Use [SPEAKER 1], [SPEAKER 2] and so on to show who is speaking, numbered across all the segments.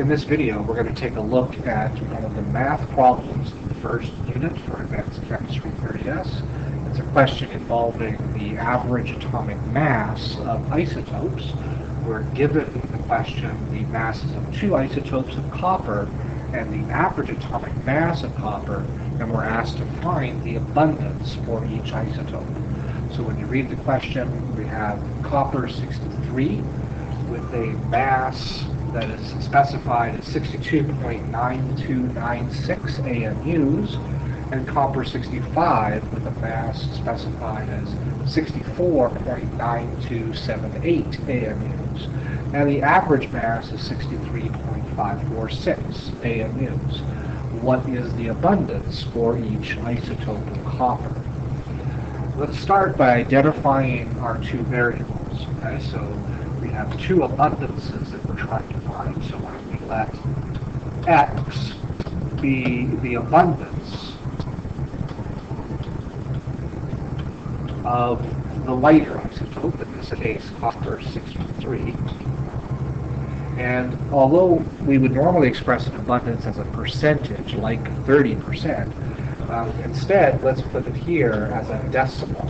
[SPEAKER 1] In this video, we're going to take a look at one of the math problems in the first unit for Advanced Chemistry 30S. It's a question involving the average atomic mass of isotopes. We're given the question the masses of two isotopes of copper and the average atomic mass of copper, and we're asked to find the abundance for each isotope. So when you read the question, we have copper 63 with a mass that is specified as 62.9296 AMUs, and copper 65 with a mass specified as 64.9278 AMUs. Now the average mass is 63.546 AMUs. What is the abundance for each isotope of copper? Let's start by identifying our two variables. Okay, so we have two abundances that we're trying to find. So when we let x be the abundance of the lighter isotope, in this case copper 63, and although we would normally express an abundance as a percentage, like 30%, um, instead, let's put it here as a decimal,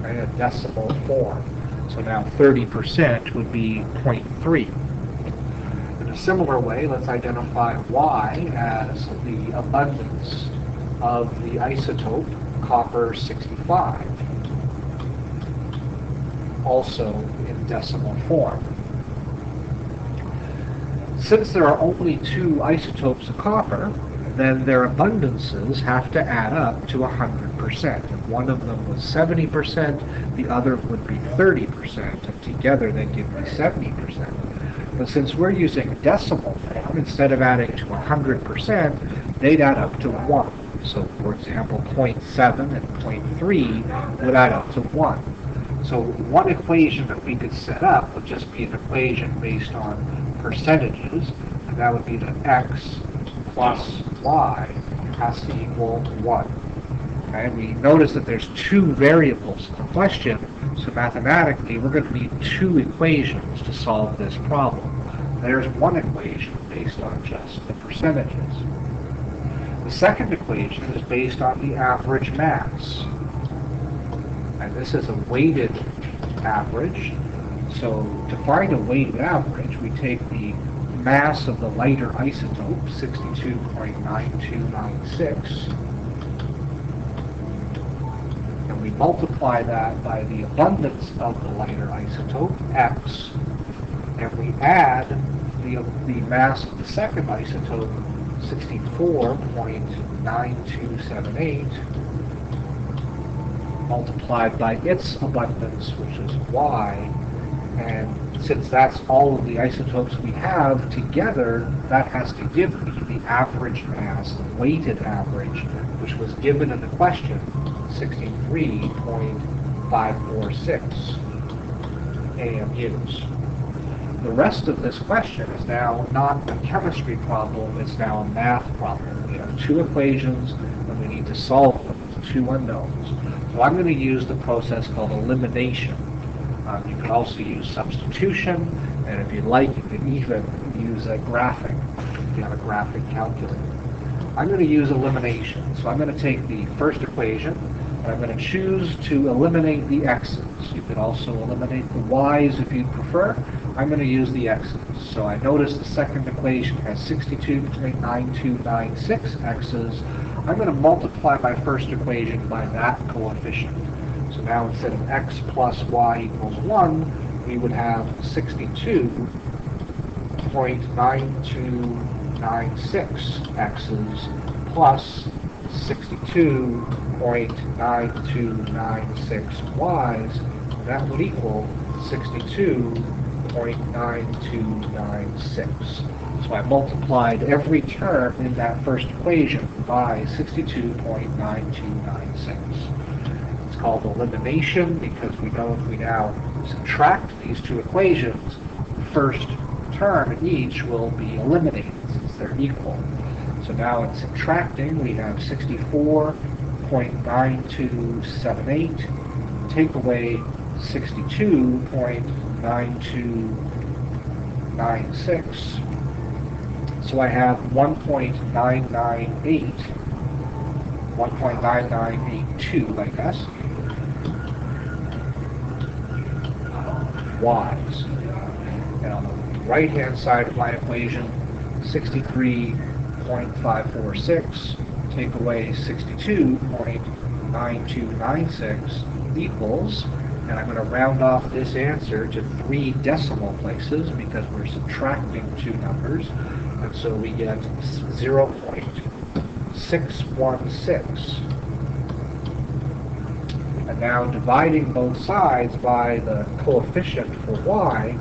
[SPEAKER 1] right, a decimal form. So now 30% would be 0.3. In a similar way, let's identify Y as the abundance of the isotope copper 65, also in decimal form. Since there are only two isotopes of copper, then their abundances have to add up to 100%. If one of them was 70%, the other would be 30%, and together they give me 70%. But since we're using decimal form, instead of adding to 100%, they'd add up to 1. So, for example, 0.7 and 0.3 would add up to 1. So one equation that we could set up would just be an equation based on percentages, and that would be the x plus y has to equal 1. Okay, and we notice that there's two variables in the question, so mathematically we're going to need two equations to solve this problem. There's one equation based on just the percentages. The second equation is based on the average mass. And this is a weighted average. So to find a weighted average, we take the mass of the lighter isotope, 62.9296, and we multiply that by the abundance of the lighter isotope, X, and we add the, the mass of the second isotope, 64.9278, multiplied by its abundance, which is Y, and since that's all of the isotopes we have together, that has to give me the average mass, the weighted average, which was given in the question, 63.546 AMUs. The rest of this question is now not a chemistry problem, it's now a math problem. We have two equations, and we need to solve them two unknowns. So I'm going to use the process called elimination. Um, you can also use substitution, and if you like, you can even use a graphic if you have a graphic calculator. I'm going to use elimination. So I'm going to take the first equation, and I'm going to choose to eliminate the x's. You could also eliminate the y's if you prefer. I'm going to use the x's. So I notice the second equation has 62.9296 x's. I'm going to multiply my first equation by that coefficient. So now instead of x plus y equals 1, we would have 62.9296 x's plus 62.9296 y's. That would equal 62.9296. So I multiplied every term in that first equation by 62.9296. It's called elimination because we know if we now subtract these two equations, the first term in each will be eliminated since they're equal. So now in subtracting, we have 64.9278, take away 62.9296, 0.96. So I have 1.998, 1.9982, I guess, y's. And on the right-hand side of my equation, 63.546, take away 62.9296 equals, and I'm going to round off this answer to three decimal places because we're subtracting two numbers. And so we get 0.616. And now dividing both sides by the coefficient for y,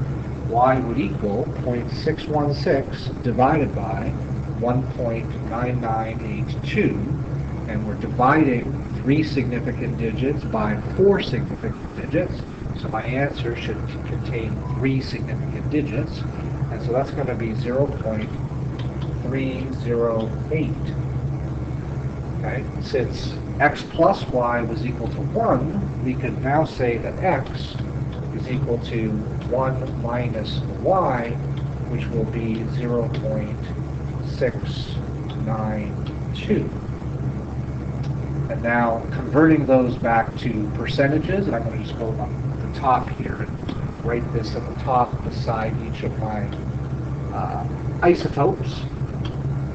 [SPEAKER 1] y would equal 0.616 divided by 1.9982. And we're dividing three significant digits by four significant digits. So my answer should contain three significant digits. And so that's going to be 0.308. Okay, since x plus y was equal to 1, we can now say that x is equal to 1 minus y, which will be 0.692. And now converting those back to percentages, and I'm going to just go up the top here and write this at the top beside each of my uh, isotopes.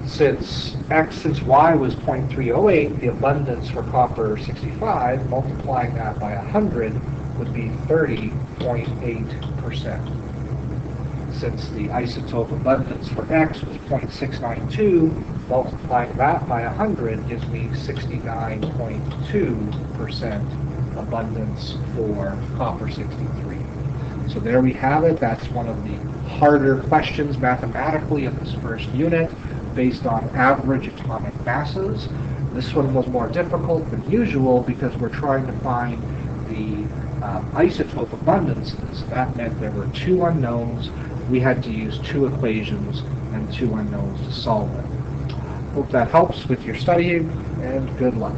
[SPEAKER 1] Since x, since y was 0.308, the abundance for copper 65, multiplying that by 100 would be 30.8% since the isotope abundance for X was 0.692, multiplying that by 100 gives me 69.2% abundance for copper 63. So there we have it. That's one of the harder questions mathematically in this first unit based on average atomic masses. This one was more difficult than usual because we're trying to find the um, isotope abundances. That meant there were two unknowns we had to use two equations and two unknowns to solve it. Hope that helps with your studying, and good luck.